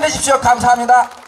되십시오. 감사합니다.